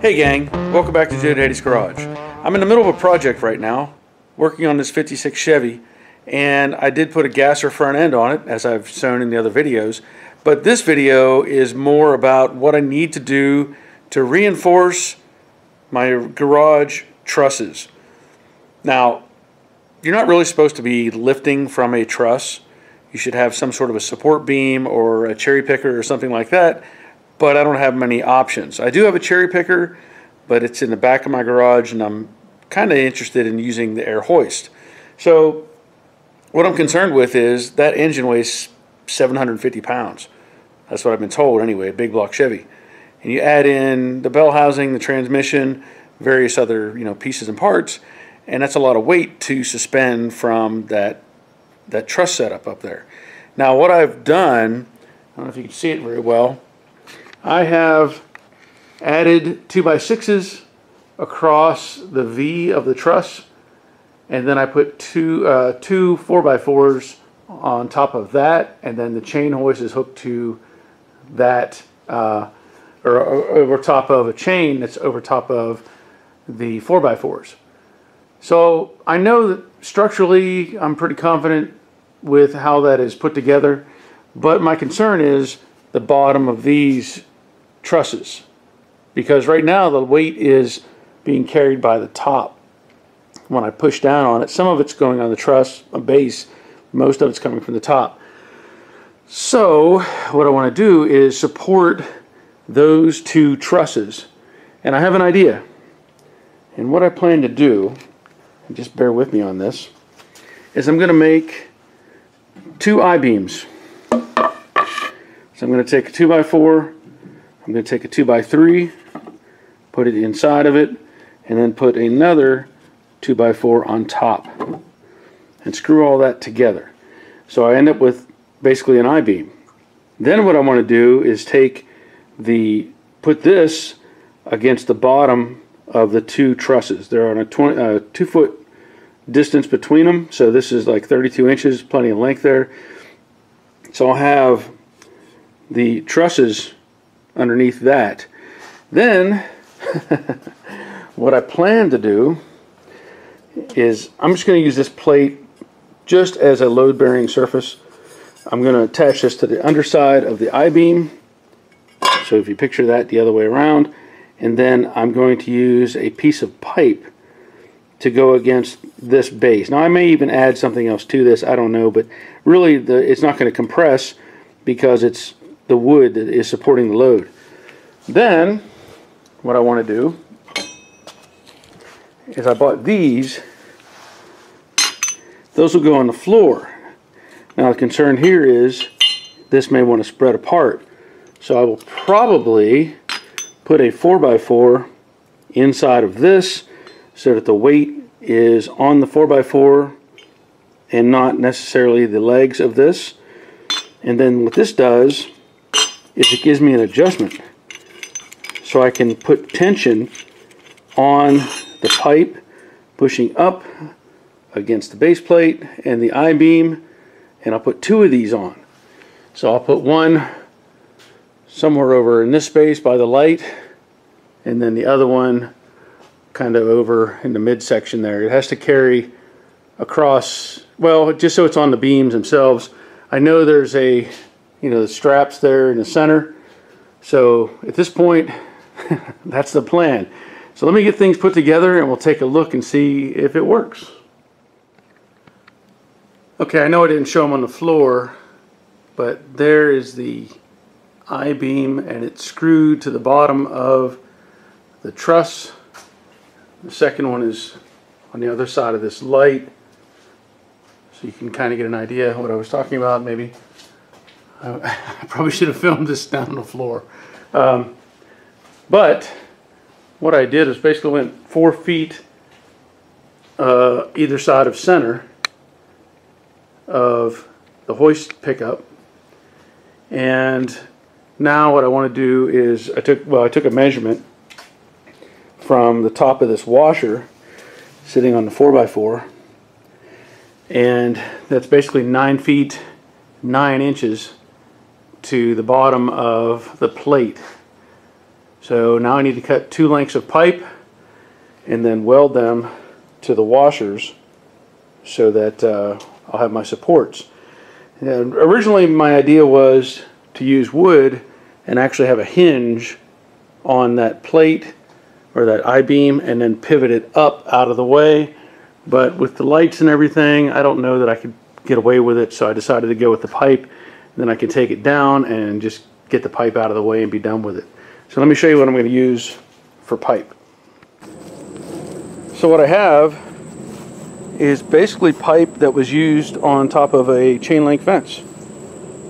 Hey gang, welcome back to Jo Daddy's Garage. I'm in the middle of a project right now, working on this 56 Chevy, and I did put a gasser front end on it, as I've shown in the other videos, but this video is more about what I need to do to reinforce my garage trusses. Now, you're not really supposed to be lifting from a truss. You should have some sort of a support beam or a cherry picker or something like that but I don't have many options. I do have a cherry picker, but it's in the back of my garage, and I'm kind of interested in using the air hoist. So what I'm concerned with is that engine weighs 750 pounds. That's what I've been told anyway, a big block Chevy. And you add in the bell housing, the transmission, various other you know pieces and parts, and that's a lot of weight to suspend from that that truss setup up there. Now what I've done, I don't know if you can see it very well, I have added 2 by 6s across the V of the truss and then I put two, uh, two 4x4s on top of that and then the chain hoist is hooked to that uh, or, or over top of a chain that's over top of the 4x4s. So I know that structurally I'm pretty confident with how that is put together but my concern is the bottom of these trusses because right now the weight is being carried by the top. When I push down on it, some of it's going on the truss, a base, most of it's coming from the top. So what I want to do is support those two trusses. And I have an idea. And what I plan to do, just bear with me on this, is I'm going to make two I-beams. So I'm going to take a 2x4 I'm going to take a 2x3, put it inside of it, and then put another 2x4 on top. And screw all that together. So I end up with basically an I-beam. Then what I want to do is take the, put this against the bottom of the two trusses. They're on a 20, uh, two foot distance between them. So this is like 32 inches, plenty of length there. So I'll have the trusses underneath that. Then, what I plan to do is I'm just going to use this plate just as a load-bearing surface. I'm going to attach this to the underside of the I-beam. So if you picture that the other way around. And then I'm going to use a piece of pipe to go against this base. Now I may even add something else to this, I don't know, but really the, it's not going to compress because it's the wood that is supporting the load. Then, what I want to do is I bought these. Those will go on the floor. Now the concern here is this may want to spread apart. So I will probably put a 4x4 inside of this so that the weight is on the 4x4 and not necessarily the legs of this. And then what this does is it gives me an adjustment. So I can put tension on the pipe pushing up against the base plate and the I-beam and I'll put two of these on. So I'll put one somewhere over in this space by the light and then the other one kind of over in the midsection there. It has to carry across, well, just so it's on the beams themselves. I know there's a you know, the straps there in the center. So at this point, that's the plan. So let me get things put together and we'll take a look and see if it works. Okay, I know I didn't show them on the floor, but there is the I-beam and it's screwed to the bottom of the truss. The second one is on the other side of this light. So you can kind of get an idea what I was talking about maybe. I, probably should have filmed this down on the floor. Um, but what I did is basically went four feet uh, either side of center of the hoist pickup. And now what I want to do is I took well I took a measurement from the top of this washer sitting on the 4x4 and that's basically 9 feet 9 inches to the bottom of the plate. So now I need to cut two lengths of pipe and then weld them to the washers so that uh, I'll have my supports. And originally my idea was to use wood and actually have a hinge on that plate or that I-beam and then pivot it up out of the way. But with the lights and everything, I don't know that I could get away with it, so I decided to go with the pipe. Then I can take it down and just get the pipe out of the way and be done with it. So let me show you what I'm going to use for pipe. So what I have is basically pipe that was used on top of a chain link fence.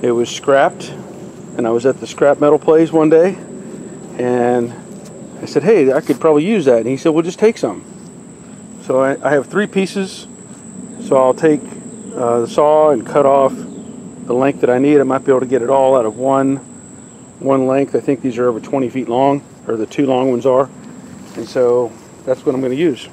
It was scrapped and I was at the scrap metal place one day and I said, hey, I could probably use that. And he said, well, just take some. So I, I have three pieces. So I'll take uh, the saw and cut off the length that I need. I might be able to get it all out of one, one length. I think these are over 20 feet long, or the two long ones are. And so that's what I'm going to use.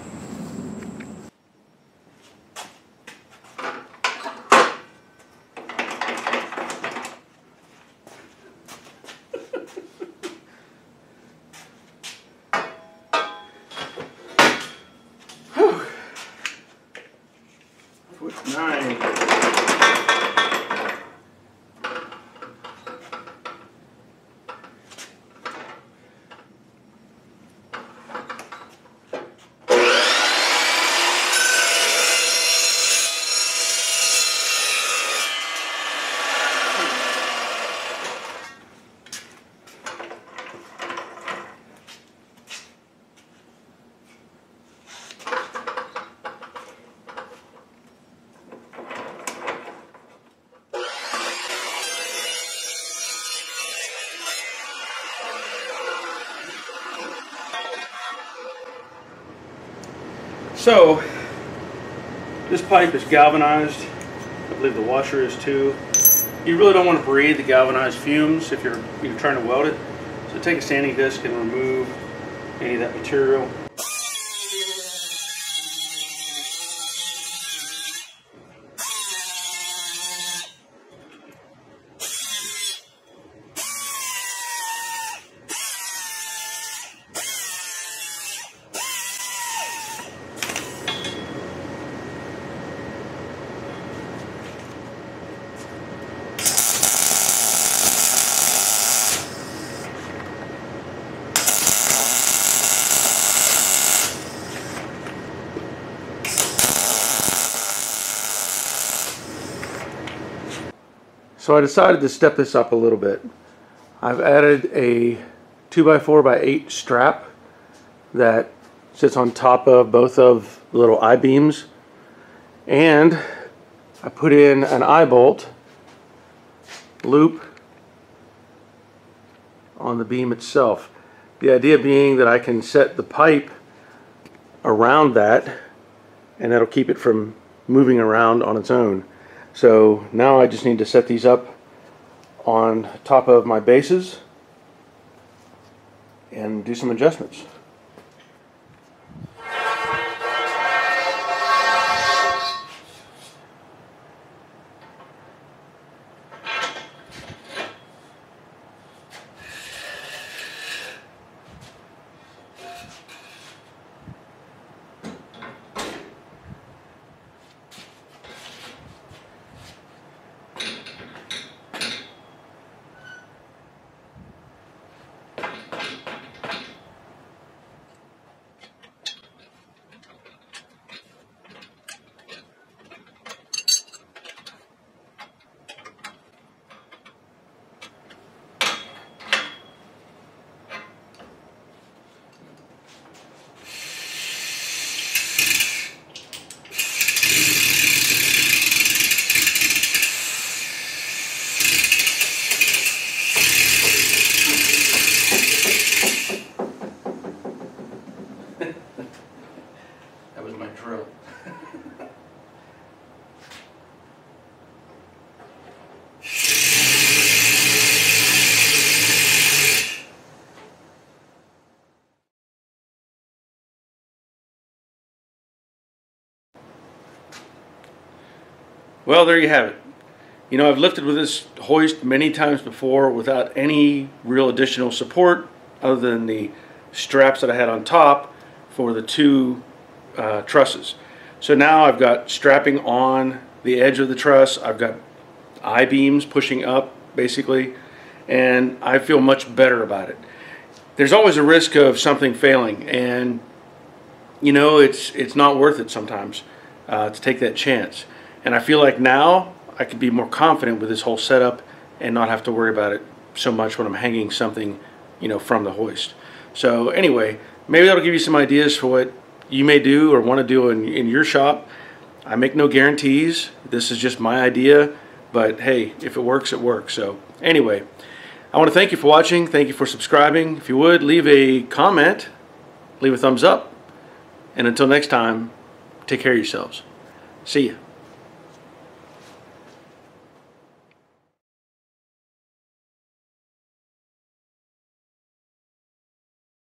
So, this pipe is galvanized. I believe the washer is too. You really don't want to breathe the galvanized fumes if you're, you're trying to weld it. So take a sanding disc and remove any of that material. So I decided to step this up a little bit. I've added a 2x4 by 8 strap that sits on top of both of the little I-beams and I put in an eye-bolt loop on the beam itself. The idea being that I can set the pipe around that and that'll keep it from moving around on its own. So now I just need to set these up on top of my bases and do some adjustments. Well, there you have it. You know, I've lifted with this hoist many times before without any real additional support. other than the straps that I had on top for the two uh, trusses. So now I've got strapping on the edge of the truss. I've got I-beams pushing up basically and I feel much better about it. There's always a risk of something failing and you know it's it's not worth it sometimes uh, to take that chance. And I feel like now I could be more confident with this whole setup and not have to worry about it so much when I'm hanging something, you know, from the hoist. So anyway, maybe that'll give you some ideas for what you may do or want to do in, in your shop. I make no guarantees. This is just my idea, but hey, if it works, it works. So anyway, I want to thank you for watching. Thank you for subscribing. If you would, leave a comment, leave a thumbs up, and until next time, take care of yourselves. See you.